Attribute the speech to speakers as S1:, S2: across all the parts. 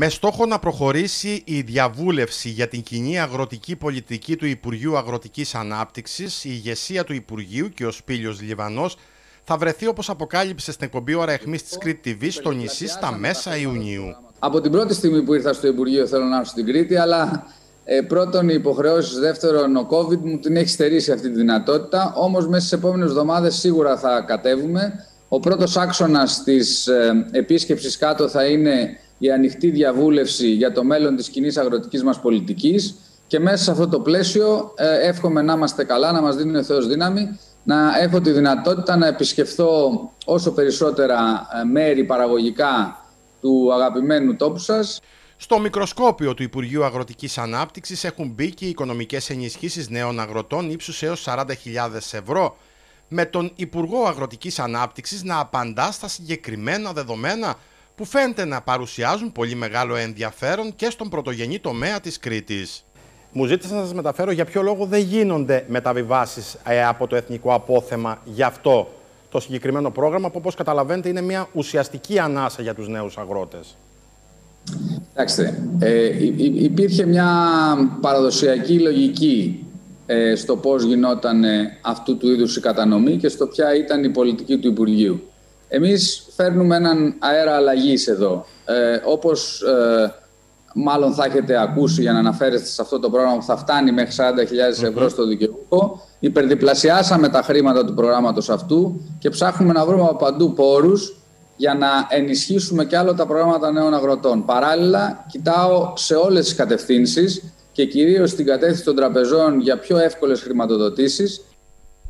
S1: Με στόχο να προχωρήσει η διαβούλευση για την κοινή αγροτική πολιτική του Υπουργείου Αγροτικής Ανάπτυξης, η ηγεσία του Υπουργείου και ο Σπήλιος Λιβανός θα βρεθεί όπως αποκάλυψε στην εκπομπή Ωρα Εχμής της Κρήτη TV στο νησί στα μέσα Ιουνίου.
S2: Από την πρώτη στιγμή που ήρθα στο Υπουργείο θέλω να έρθω στην Κρήτη, αλλά ε, πρώτον οι υποχρεώσεις, δεύτερον ο COVID μου την έχει στερήσει αυτή τη δυνατότητα. Όμως μέσα στις επόμενες εβδομάδες σίγουρα θα κατέβουμε. Ο πρώτος άξονας της ε, επίσκεψης κάτω θα είναι η ανοιχτή διαβούλευση για το μέλλον της κοινής αγροτικής μας πολιτικής και μέσα σε αυτό το πλαίσιο ε, εύχομαι να είμαστε καλά, να μας δίνει ο Θεός δύναμη, να έχω τη δυνατότητα να επισκεφθώ όσο περισσότερα ε, μέρη παραγωγικά του αγαπημένου τόπου σας.
S1: Στο μικροσκόπιο του Υπουργείου Αγροτικής Ανάπτυξης έχουν μπει και οι οικονομικές ενισχύσεις νέων αγροτών ύψους έως 40.000 ευρώ, με τον Υπουργό Αγροτικής Ανάπτυξης να απαντά στα συγκεκριμένα δεδομένα που φαίνεται να παρουσιάζουν πολύ μεγάλο ενδιαφέρον και στον πρωτογενή τομέα της Κρήτης. Μου ζήτησα να σας μεταφέρω για ποιο λόγο δεν γίνονται μεταβιβάσεις ε, από το εθνικό απόθεμα γι' αυτό το συγκεκριμένο πρόγραμμα που όπως καταλαβαίνετε είναι μια ουσιαστική ανάσα για τους νέους αγρότες.
S2: Κοιτάξτε, ε, υπήρχε μια παραδοσιακή λογική ε, στο πώς γινόταν αυτού του είδους η κατανομή και στο ποια ήταν η πολιτική του Υπουργείου. Εμείς φέρνουμε έναν αέρα αλλαγής εδώ. Ε, όπως ε, μάλλον θα έχετε ακούσει για να αναφέρεστε σε αυτό το πρόγραμμα που θα φτάνει μέχρι 40.000 ευρώ στο δικαιούχο, υπερδιπλασιάσαμε τα χρήματα του προγράμματος αυτού και ψάχνουμε να βρούμε από παντού πόρους για να ενισχύσουμε κι άλλο τα προγράμματα νέων αγροτών. Παράλληλα, κοιτάω σε όλες τις κατευθύνσεις και κυρίως στην κατεύθυνση των τραπεζών για πιο εύκολες χρηματοδοτήσεις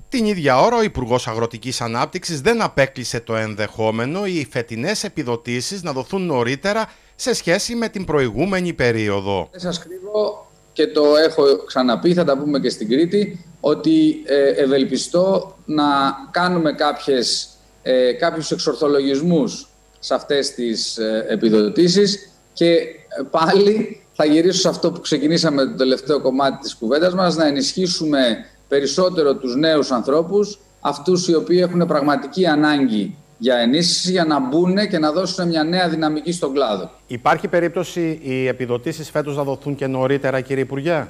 S1: την ίδια ώρα, ο Υπουργός Αγροτικής Ανάπτυξης δεν απέκλεισε το ενδεχόμενο οι φετινές επιδοτήσεις να δοθούν νωρίτερα σε σχέση με την προηγούμενη περίοδο.
S2: Δεν σας κρύβω και το έχω ξαναπεί, θα τα πούμε και στην Κρήτη, ότι ε, ευελπιστώ να κάνουμε κάποιες, ε, κάποιους εξορθολογισμούς σε αυτές τις ε, επιδοτήσεις και πάλι θα γυρίσω σε αυτό που ξεκινήσαμε το τελευταίο κομμάτι της κουβέντας μας, να ενισχύσουμε περισσότερο τους νέους ανθρώπους, αυτούς οι οποίοι έχουν πραγματική ανάγκη για ενίσχυση για να μπουν και να δώσουν μια νέα δυναμική στον κλάδο.
S1: Υπάρχει περίπτωση οι επιδοτήσεις φέτος να δοθούν και νωρίτερα, κύριε Υπουργέ;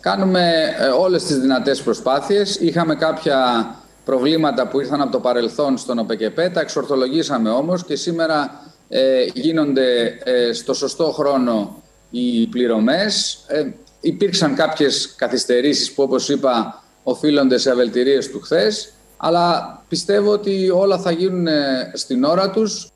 S2: Κάνουμε ε, όλες τις δυνατές προσπάθειες. Είχαμε κάποια προβλήματα που ήρθαν από το παρελθόν στον ΟΠΕΚΕΠΕ, τα εξορθολογήσαμε όμως και σήμερα ε, γίνονται ε, στο σωστό χρόνο οι πληρωμές. Ε, Υπήρξαν κάποιες καθυστερήσεις που όπως είπα οφείλονται σε αβελτηρίες του χθες, αλλά πιστεύω ότι όλα θα γίνουν στην ώρα τους